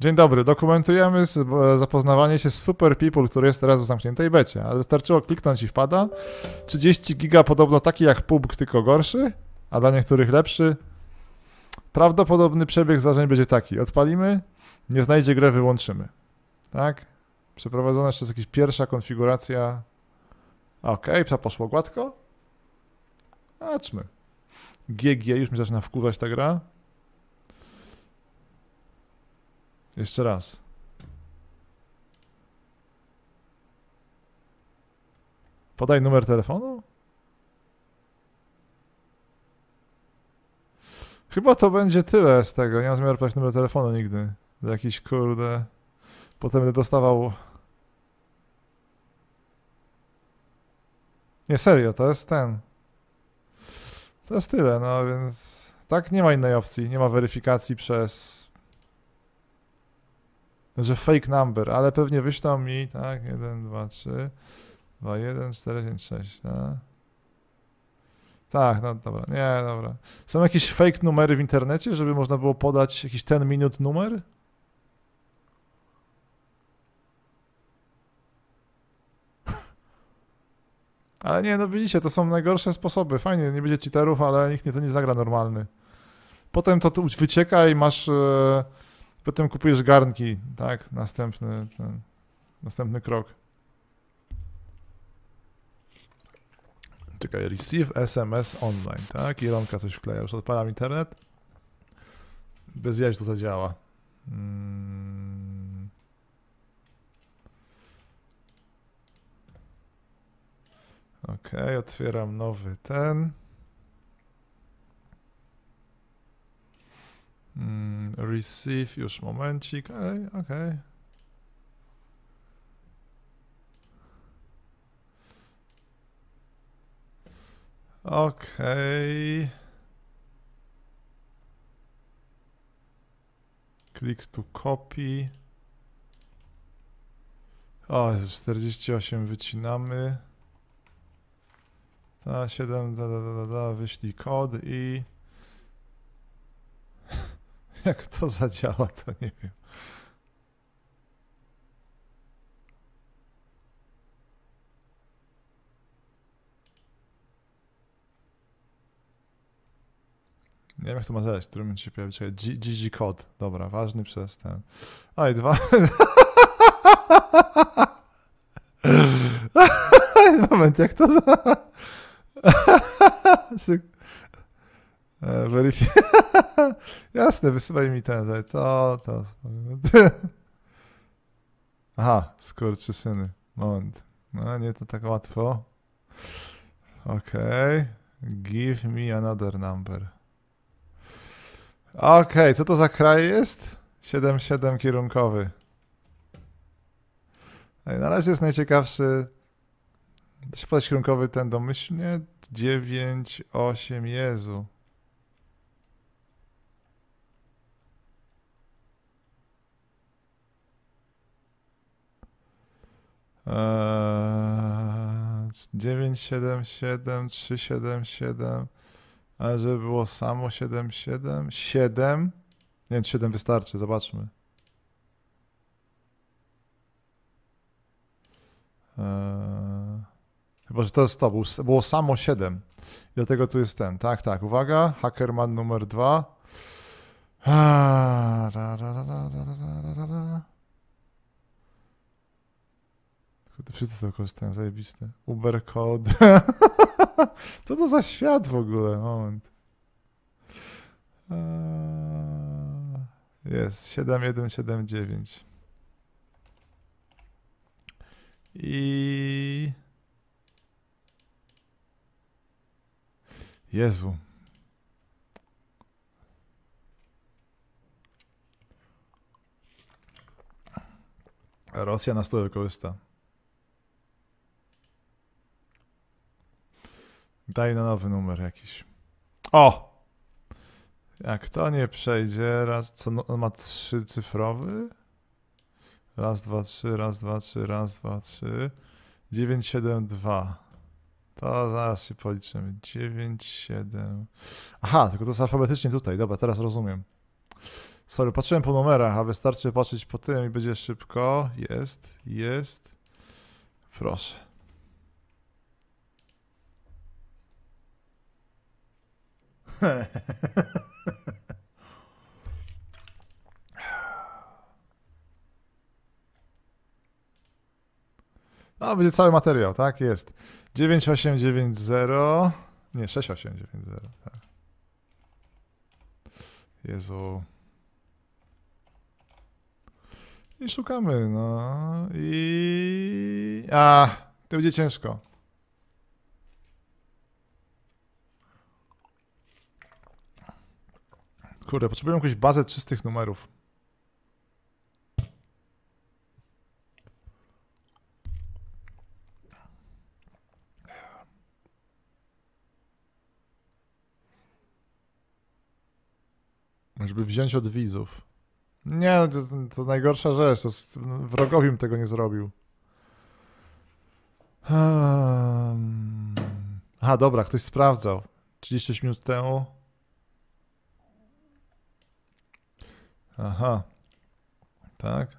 Dzień dobry, dokumentujemy zapoznawanie się z Super People, który jest teraz w zamkniętej becie, ale wystarczyło kliknąć i wpada. 30 giga podobno taki jak PUBG, tylko gorszy, a dla niektórych lepszy. Prawdopodobny przebieg zdarzeń będzie taki. Odpalimy, nie znajdzie grę, wyłączymy. Tak? Przeprowadzona jeszcze jest jakaś pierwsza konfiguracja. Okej, okay, poszło gładko. Zobaczmy. GG, już mi zaczyna wkurzać ta gra. Jeszcze raz. Podaj numer telefonu? Chyba to będzie tyle z tego. Nie mam zamiaru podać numer telefonu nigdy. Jakiś kurde. Potem będę dostawał. Nie serio, to jest ten. To jest tyle, no więc. Tak, nie ma innej opcji. Nie ma weryfikacji przez że fake number, ale pewnie wyślą mi, tak, 1, 2, 3, 2, 1, 4, 5, 6, tak. Tak, no dobra, nie, dobra. Są jakieś fake numery w internecie, żeby można było podać jakiś ten minut numer? Ale nie, no widzicie, to są najgorsze sposoby. Fajnie, nie będzie cheaterów, ale nikt nie to nie zagra normalny. Potem to tu wycieka i masz... E, Potem kupujesz garnki, tak? Następny, ten, następny krok. Czekaj, receive SMS online, tak? Ironka coś wkleja, już odpalam internet. Bez jaj, to zadziała. Mm. Ok, otwieram nowy ten. Mm, receive, już momencik, okej, okay, okej. Okej. Okay. Click to copy. O, jest 48 wycinamy. Ta 7, da, da, da, da, wyślij kod i... Jak to zadziała, to nie wiem. Nie wiem, jak to ma zadać, w którym się pojawi. Czekaj, GG kod. Dobra, ważny przez ten. I dwa. Moment, jak to za... E, Weryfi... Jasne, wysyłaj mi ten. To, to. Aha, skurczysyny. Moment. No, nie to tak łatwo. Okej. Okay. Give me another number. Okej, okay, co to za kraj jest? 7-7 kierunkowy. No i na razie jest najciekawszy. Da się podać kierunkowy ten domyślnie. 9, 8, Jezu. Eee, 977, 377, ale żeby było samo 77, 7, nie 7 wystarczy, zobaczmy. Eee, chyba, że to jest to, było samo 7. I dlatego tu jest ten, tak, tak, uwaga, Hackerman numer 2. Ra, ra, ra, ra, ra, ra, ra. Kurde, wszyscy z tego korzystają, zajebiste. Uber code. Co to za świat w ogóle? Moment. Jest 7179. I... Jezu. Rosja na stole korzysta. Daj na nowy numer jakiś. O! Jak to nie przejdzie, raz, co no, on ma trzy cyfrowy? Raz, dwa, trzy, raz, dwa, trzy, raz, dwa, trzy. 9, 7, 2. To zaraz się policzymy. 9, 7. Aha, tylko to jest alfabetycznie tutaj. Dobra, teraz rozumiem. Sorry, patrzyłem po numerach, a wystarczy patrzeć po tym i będzie szybko. Jest, jest. Proszę. No, będzie cały materiał, tak? Jest. 9890. Nie, 6890, tak. Jezu. I szukamy, no. I. A, to będzie ciężko. Kurde, potrzebuję jakąś bazę czystych numerów. Żeby wziąć od widzów. Nie, to, to najgorsza rzecz. To wrogowi bym tego nie zrobił. Um. Aha, dobra, ktoś sprawdzał. 36 minut temu. Aha. Tak?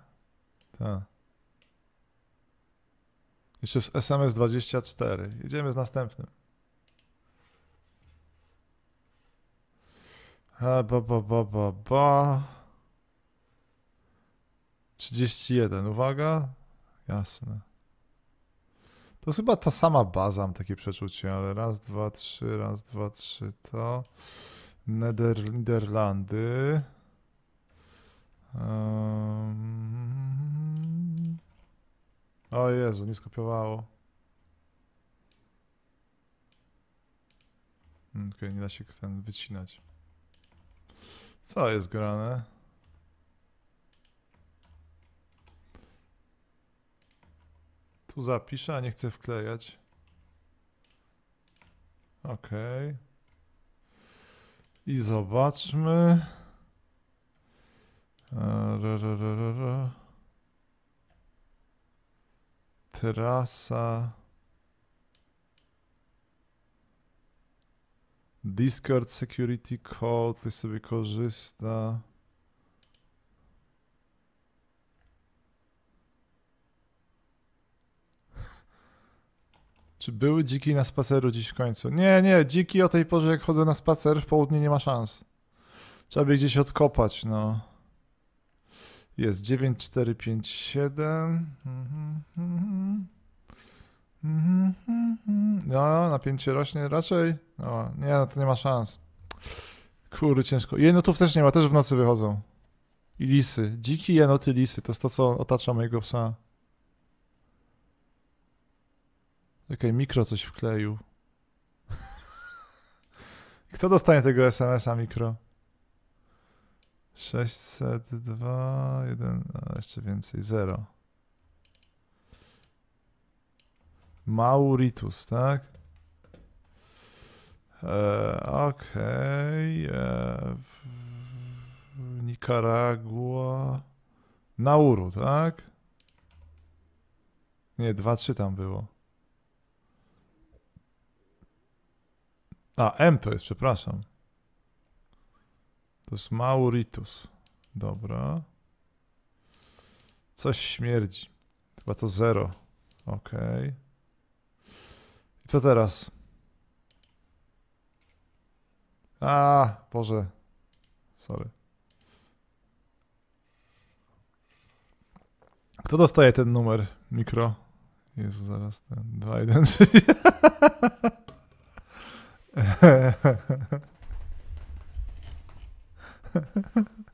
Tak. Jeszcze jest SMS 24. Jedziemy z następnym. A, ba, ba, ba, ba, ba. 31, uwaga. Jasne. To chyba ta sama baza, mam takie przeczucie, ale raz, dwa, trzy, raz, dwa, trzy to. Neder Niderlandy. Um... O Jezu, nie skopiowało. Okej, okay, nie da się ten wycinać. Co jest grane? Tu zapiszę, a nie chcę wklejać. Ok. I zobaczmy. Trasa. Discord Security Code, ktoś sobie korzysta. Czy były dziki na spaceru dziś w końcu? Nie, nie, dziki o tej porze jak chodzę na spacer w południe nie ma szans. Trzeba by gdzieś odkopać, no. Jest 9457. Mhm, mhm. No, napięcie rośnie raczej. No, nie, no to nie ma szans. Kurde, ciężko. Jenotów też nie ma, też w nocy wychodzą. I lisy. Dziki jenoty lisy. To jest to, co otacza mojego psa. Okej, okay, mikro coś wkleił. Kto dostanie tego SMS-a mikro? 602, 1, a jeszcze więcej, 0. Mauritus, tak? E, Okej. Okay. E, Nicaragua. Nauru, tak? Nie, 2-3 tam było. A, M to jest, przepraszam. To jest Mauritus. Dobra. Coś śmierdzi. Chyba to zero. Okay. I co teraz? A, Boże. Sorry. Kto dostaje ten numer mikro? Jezu, zaraz ten 2, 1, 3.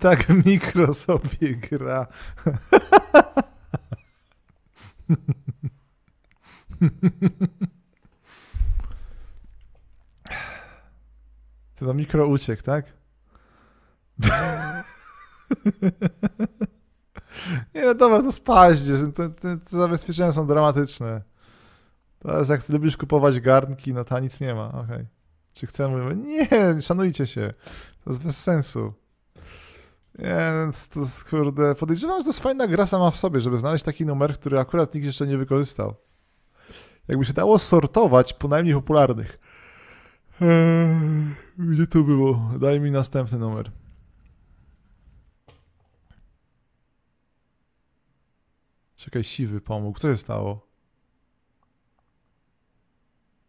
tak mikro sobie gra. Ty mikro uciekł, tak? Nie no dobra, to spaźnie, te, te, te zabezpieczenia są dramatyczne. Teraz jak lubisz kupować garnki, no to nic nie ma, okej. Czy chcemy? Nie, szanujcie się. To jest bez sensu. Nie, to jest, kurde, podejrzewam, że to jest fajna gra sama w sobie, żeby znaleźć taki numer, który akurat nikt jeszcze nie wykorzystał. Jakby się dało sortować po najmniej popularnych. Eee, gdzie to było? Daj mi następny numer. Czekaj, siwy pomógł. Co się stało?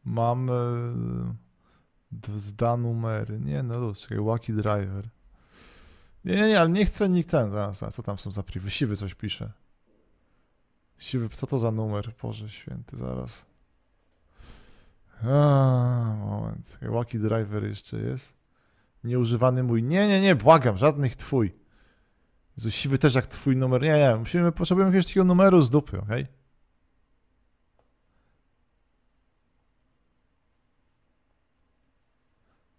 Mam d- zda numery. Nie, no luz, czekaj, Wacky Driver. Nie, nie, nie, ale nie chcę nikt ten. Zaraz, co tam są za privy? Siwy coś pisze. Siwy, co to za numer? Boże święty, zaraz. A, moment. Wacky Driver jeszcze jest. Nieużywany mój. Nie, nie, nie, błagam, żadnych twój. Jezu, siwy też jak twój numer. Nie, nie, musimy, potrzebujemy jakiegoś takiego numeru z dupy, okej?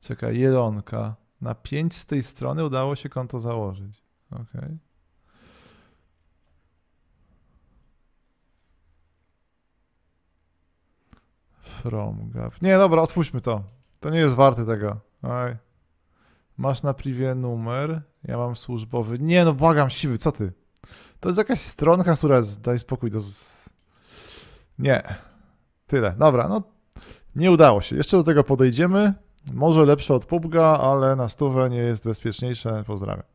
Czekaj, jelonka. Na 5 z tej strony udało się konto założyć. Okej. From. Nie, dobra, otwórzmy to. To nie jest warte tego. Oj. Masz na privie numer. Ja mam służbowy. Nie, no błagam, siwy, co ty? To jest jakaś stronka, która jest. Daj spokój, to. Z... Nie. Tyle. Dobra, no. Nie udało się. Jeszcze do tego podejdziemy. Może lepsze od PUBG'a, ale na stówę nie jest bezpieczniejsze. Pozdrawiam.